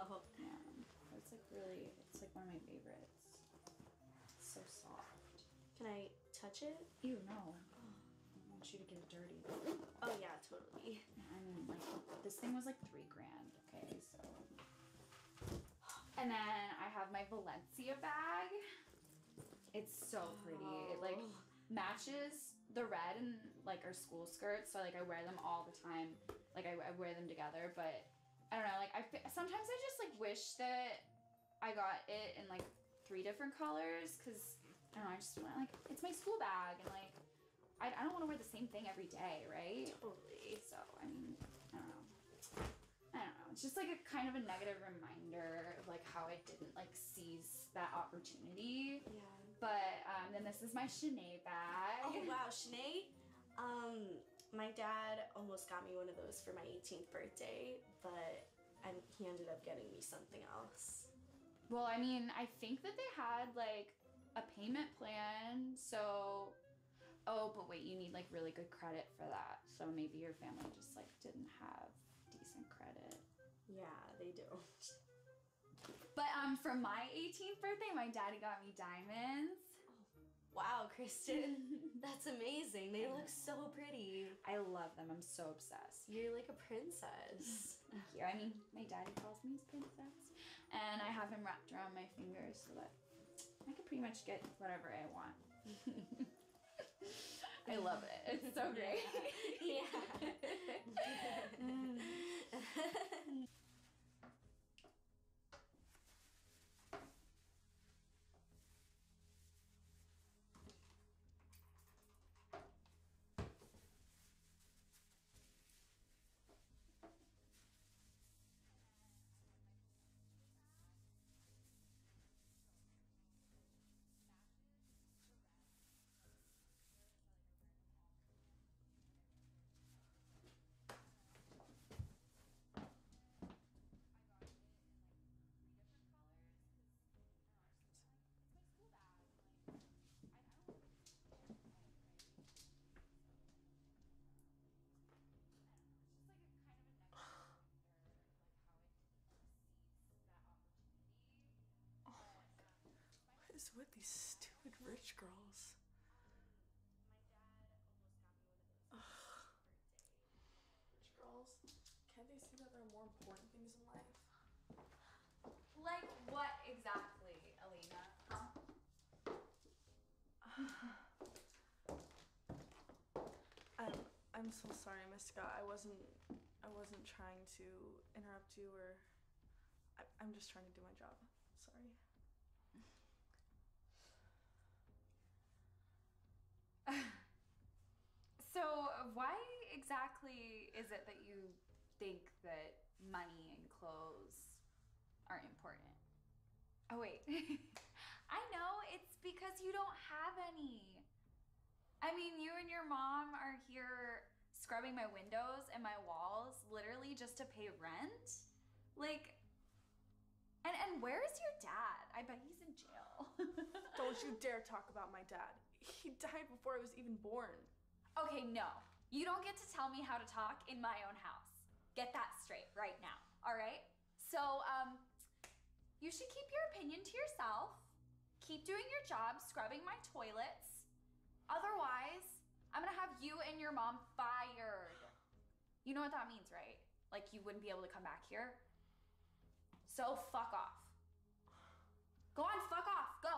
out. Yeah, it's like really, it's like one of my favorites. It's so soft. Can I touch it? Ew, no. I want you to get it dirty. Oh yeah, totally. I mean, like, this thing was like three grand, okay, so. And then I have my Valencia bag. It's so pretty. It like Oh. matches the red and like our school skirts, so like I wear them all the time. Like I, I wear them together, but I don't know. Like I sometimes I just like wish that I got it in like three different colors because I don't know. I just want like it's my school bag and like I, I don't want to wear the same thing every day, right? Totally. So, I mean, I don't know. I don't know. It's just like a kind of a negative reminder of like how I didn't like seize that opportunity. Yeah. But um, then this is my Sinead bag. Oh wow, Sinead. Um, my dad almost got me one of those for my 18th birthday, but and he ended up getting me something else. Well, I mean, I think that they had like a payment plan. So, oh, but wait, you need like really good credit for that. So maybe your family just like didn't have decent credit. Yeah, they don't. But um, for my 18th birthday, my daddy got me diamonds. Wow, Kristen, that's amazing. They look so pretty. I love them. I'm so obsessed. You're like a princess. Thank you. I mean, my daddy calls me his princess, and I have him wrapped around my fingers so that I can pretty much get whatever I want. I love it. It's so great. yeah. Is with these stupid rich girls? My dad almost got me one of those for my birthday. Rich girls? Can't they see that there are more important things in life? Like what exactly, Alina? I'm I'm so sorry, Miss Scott. I wasn't I wasn't trying to interrupt you or I, I'm just trying to do my job. Sorry. So, why exactly is it that you think that money and clothes are important? Oh, wait. I know, it's because you don't have any. I mean, you and your mom are here scrubbing my windows and my walls literally just to pay rent. Like, and, and where is your dad? I bet he's in jail. Don't you dare talk about my dad. He died before I was even born. Okay, no. You don't get to tell me how to talk in my own house. Get that straight right now, all right? So, um, you should keep your opinion to yourself. Keep doing your job scrubbing my toilets. Otherwise, I'm gonna have you and your mom fired. You know what that means, right? Like you wouldn't be able to come back here. So, fuck off. Go on, fuck off, go.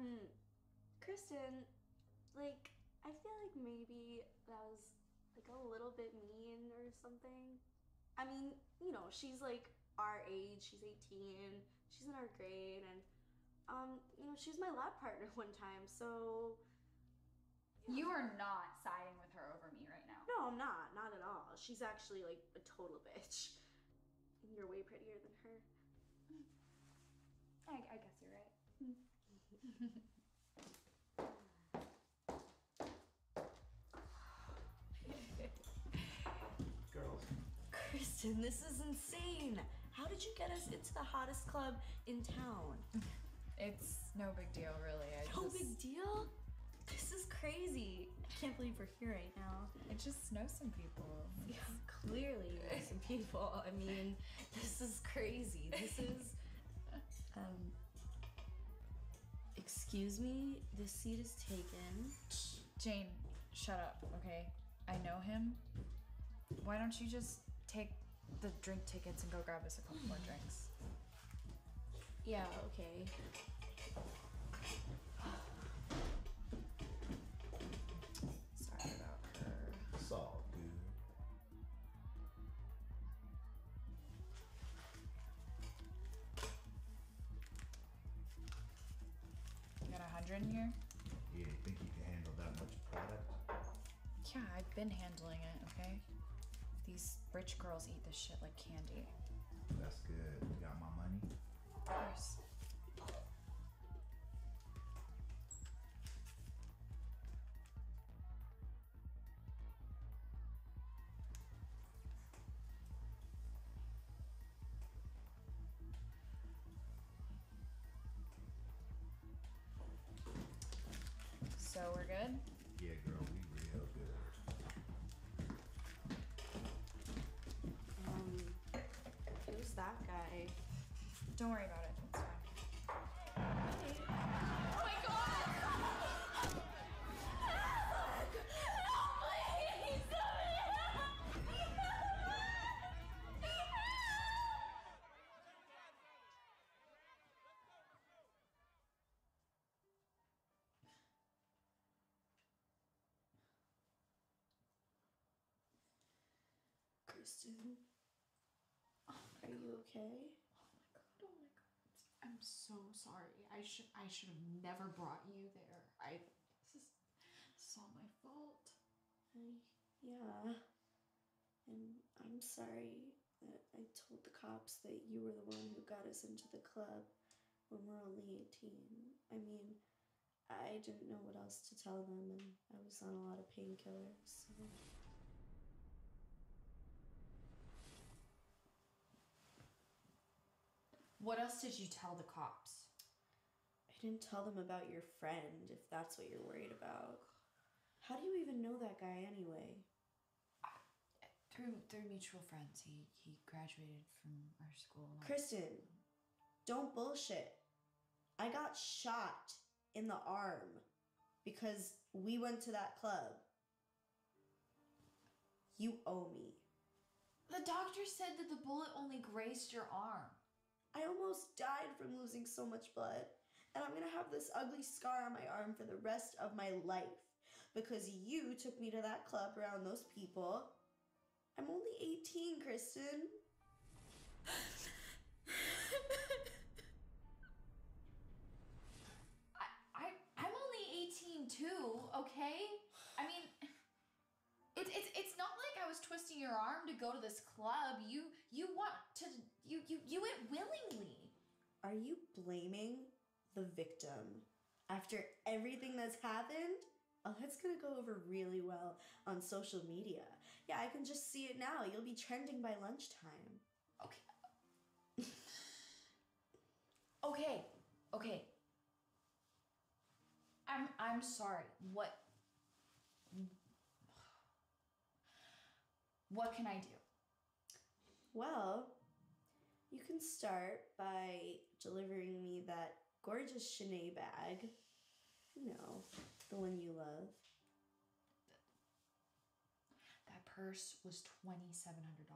Um, Kristen, like, I feel like maybe that was like a little bit mean or something. I mean, you know, she's like our age, she's 18, she's in our grade, and, um, you know, she was my lab partner one time, so. You are not siding with her over me right now. No, I'm not, not at all. She's actually like a total bitch. And you're way prettier than her. I, I guess. Girls, Kristen, this is insane. How did you get us into the hottest club in town? It's no big deal, really. I No big deal. This is crazy. I can't believe we're here right now. I just know some people. Yeah, clearly you know some people. I mean, this is crazy. This is. Um. Excuse me. This seat is taken. Jane, shut up, okay? I know him. Why don't you just take the drink tickets and go grab us a couple more drinks? Yeah. Okay. in here? Yeah, you think you can handle that much product? Yeah, I've been handling it, okay? These rich girls eat this shit like candy. That's good. You got my money? Of course. Good? Yeah, girl, we real good. Um. Who's that guy? Don't worry about it. Kristen. Oh Are you okay? Oh my god. Oh my god! I'm so sorry. I should I should have never brought you there. I this is is all my fault. I, yeah. And I'm sorry that I told the cops that you were the one who got us into the club when we're only 18. I mean, I didn't know what else to tell them, and I was on a lot of painkillers. So. What else did you tell the cops? I didn't tell them about your friend, if that's what you're worried about. How do you even know that guy anyway? Through through mutual friends. He he graduated from our school. not- Kristen, don't bullshit. I got shot in the arm because we went to that club. You owe me. The doctor said that the bullet only grazed your arm. I almost died from losing so much blood, and I'm gonna have this ugly scar on my arm for the rest of my life because you took me to that club around those people. I'm only 18, Kristen. I, I I'm only 18 too, okay? I mean it's it's it's not like I was twisting your arm to go to this club. You you want to you you you went willingly. Are you blaming the victim after everything that's happened? Oh, that's gonna go over really well on social media. Yeah, I can just see it now. You'll be trending by lunchtime. Okay. okay. Okay. I'm I'm sorry. What What can I do? Well, you can start by delivering me that gorgeous Chanel bag. You know, the one you love. That purse was $2700.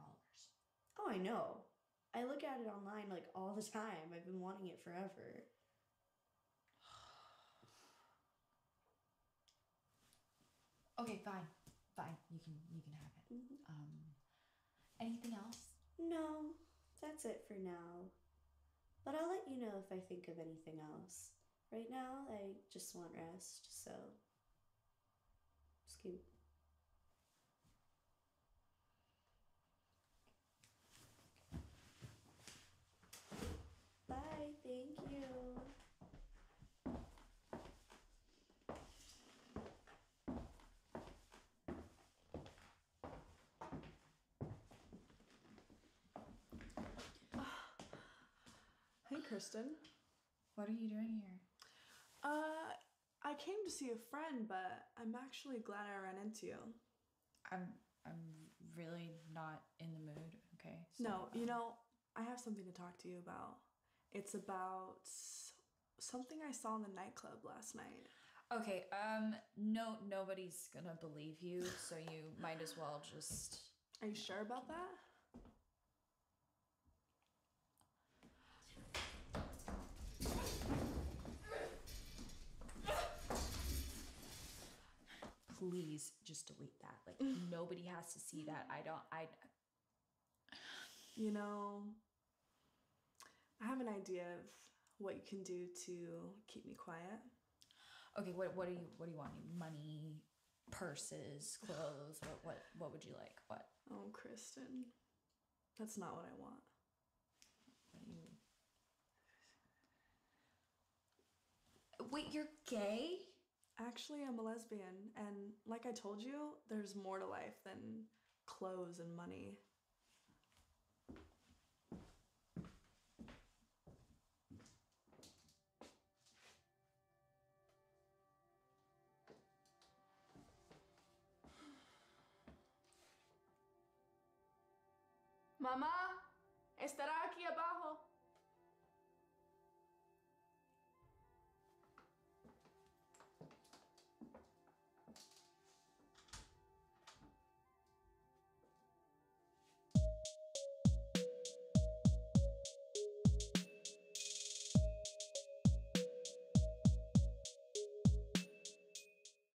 Oh, I know. I look at it online like all the time. I've been wanting it forever. Okay, fine. Fine. You can you can have it. Mhm. Um anything else? No, that's it for now. But I'll let you know if I think of anything else. Right now, I just want rest, so. Bye, thank you. Hey, Kristen. What are you doing here? Uh, I came to see a friend, but I'm actually glad I ran into you. I'm I'm really not in the mood. Okay. No, you um, know, I have something to talk to you about. It's about something I saw in the nightclub last night. Okay. Um. No. Nobody's gonna believe you, so you might as well just. Are you sure about that? Please just delete that. Like mm. nobody has to see that. I don't. I. You know, I have an idea of what you can do to keep me quiet. Okay. What What do you What do you want? Money, purses, clothes. What What What would you like? What Oh, Kristen. That's not what I want. What do you? Wait, you're gay? Actually, I'm a lesbian, and like I told you, there's more to life than clothes and money. Mamá, estará aquí abajo.